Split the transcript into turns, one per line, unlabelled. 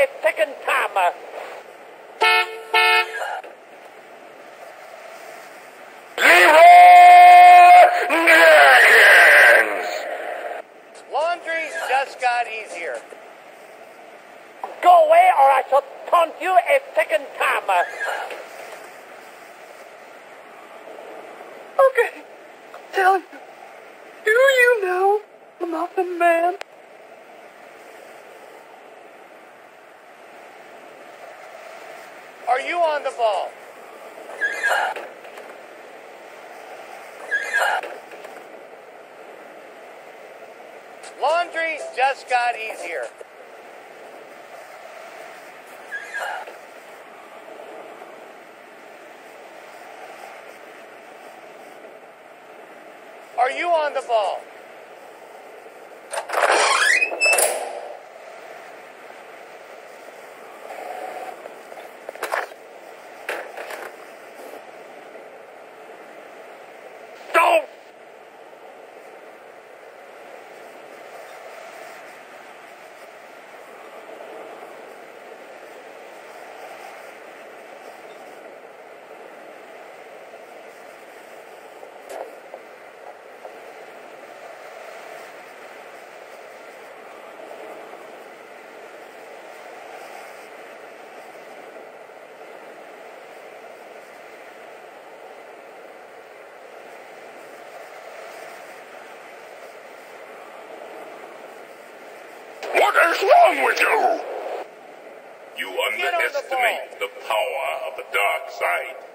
shall taunt you a second time.
Leroy Dragons!
Laundry just got easier.
Go away or I shall taunt you a second time.
Okay, tell you. Do you know the Muffin Man?
Are you on the ball? Laundry just got easier. Are you on the ball?
What is wrong with you?
You
Get on the
underestimate the power of the dark side.